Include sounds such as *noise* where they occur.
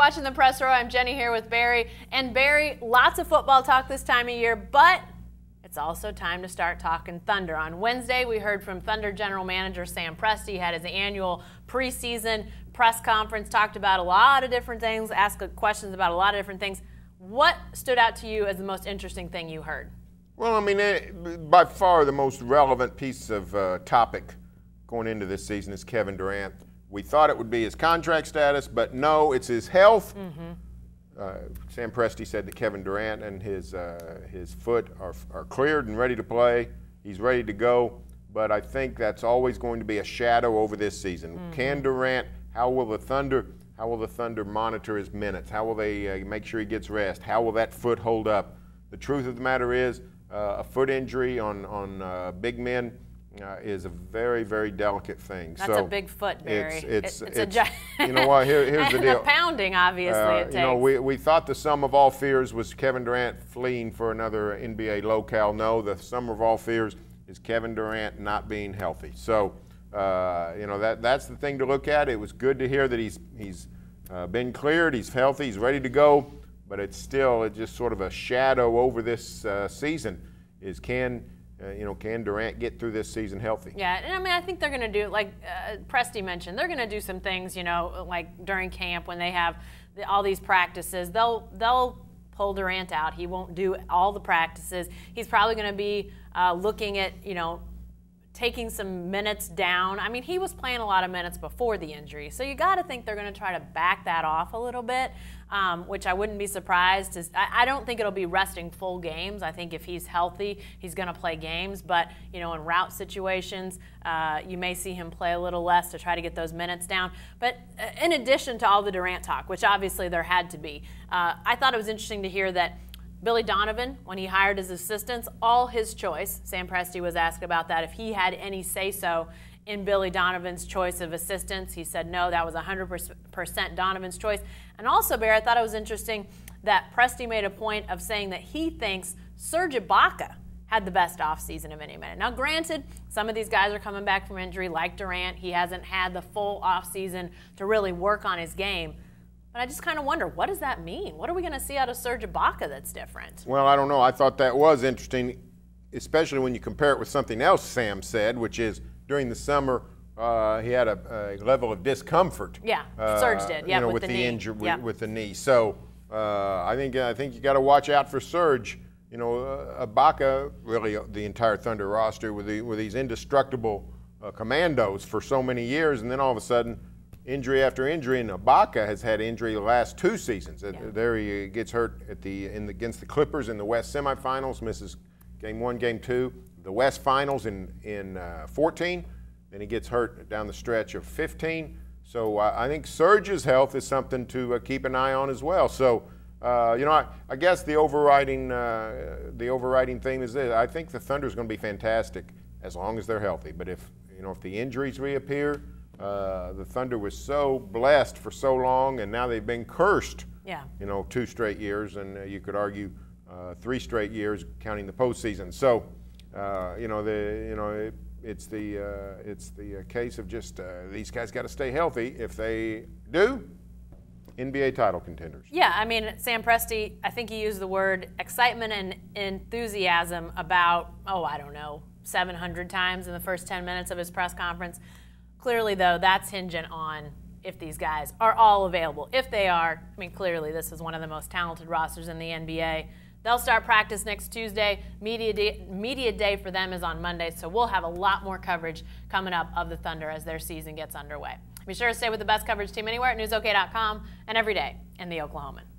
watching the press row. I'm Jenni here with Berry. And Berry, lots of football talk this time of year, but it's also time to start talking Thunder. On Wednesday, we heard from Thunder General Manager Sam Presti. He had his annual preseason press conference, talked about a lot of different things, asked questions about a lot of different things. What stood out to you as the most interesting thing you heard? Well, I mean, it, by far the most relevant piece of uh, topic going into this season is Kevin Durant. We thought it would be his contract status, but no, it's his health. Mm-hmm. Uh, Sam Presti said that Kevin Durant and his uh, his foot are, are cleared and ready to play. He's ready to go, but I think that's always going to be a shadow over this season. Mm-hmm. Can Durant? How will the Thunder? How will the Thunder monitor his minutes? How will they uh, make sure he gets rest? How will that foot hold up? The truth of the matter is, uh, a foot injury on on uh, big men uh, is a very, very delicate thing. That's so a big foot, Berry. It's, it's, it's, it's a you know what? Here, here's *laughs* the deal. the pounding, obviously, uh, You know, we, we thought the sum of all fears was Kevin Durant fleeing for another NBA locale. No, the sum of all fears is Kevin Durant not being healthy. So, uh, you know, that that's the thing to look at. It was good to hear that he's he's uh, been cleared, he's healthy, he's ready to go. But it's still it's just sort of a shadow over this uh, season. Is can uh, you know, can Durant get through this season healthy? Yeah, and I mean, I think they're going to do, like uh, mentioned, they're going to do some things, you know, like during camp when they have the, all these practices. They'll they'll pull Durant out. He won't do all the practices. He's probably going to be uh, looking at, you know, taking some minutes down. I mean, he was playing a lot of minutes before the injury, so you got to think they're going to try to back that off a little bit, um, which I wouldn't be surprised. To, I, I, don't think it'll be resting full games. I think if he's healthy, he's going to play games. But you know, in route situations, uh, you may see him play a little less to try to get those minutes down. But uh, in addition to all the Durant talk, which obviously there had to be, uh, I thought it was interesting to hear that Billy Donovan, when he hired his assistants, all his choice. Sam Presti was asked about that, if he had any say so in Billy Donovan's choice of assistants. He said no, that was 100% Donovan's choice. And also, Bear, I thought it was interesting that Presti made a point of saying that he thinks Serge Ibaka had the best offseason of any minute. Now, granted, some of these guys are coming back from injury, like Durant. He hasn't had the full offseason to really work on his game. But I just kind of wonder, what does that mean? What are we going to see out of Serge Ibaka that's different? Well, I don't know. I thought that was interesting, especially when you compare it with something else Sam said, which is during the summer uh, he had a, a, level of discomfort. Yeah, uh, Serge did. Yeah, you know, with, with the, the, knee. injury yeah. with, with, the knee. So uh, I think I think you got to watch out for Serge. You know, uh, Ibaka, really uh, the entire Thunder roster with the, with these indestructible uh, commandos for so many years, and then all of a sudden injury after injury, and Ibaka has had injury the last two seasons. Yeah. There he gets hurt at the, the, against the Clippers in the West semifinals, misses game one, game two, the West finals in in uh, 14. Then he gets hurt down the stretch of 15. So uh, I think Serge's health is something to uh, keep an eye on as well. So. Uh, you know, I, I, guess the overriding uh, the overriding theme is this: I think the Thunder is going to be fantastic as long as they're healthy. But if you know if the injuries reappear, uh, the Thunder was so blessed for so long, and now they've been cursed. Yeah. You know, two straight years, and uh, you could argue uh, three straight years counting the postseason. So, uh, you know, the you know it, it's the uh, it's the case of just these guys got to stay healthy. If they do, NBA title contenders. Yeah, I mean, Sam Presti, I think he used the word excitement and enthusiasm about, oh, I don't know, 700 times in the first 10 minutes of his press conference. Clearly, though, that's hinging on if these guys are all available. If they are, I mean, clearly this is one of the most talented rosters in the NBA. They'll start practice next Tuesday. Media day, media day for them is on Monday, so we'll have a lot more coverage coming up of the Thunder as their season gets underway. Be sure to stay with the best coverage team anywhere at newsok.com and every day in the Oklahoman.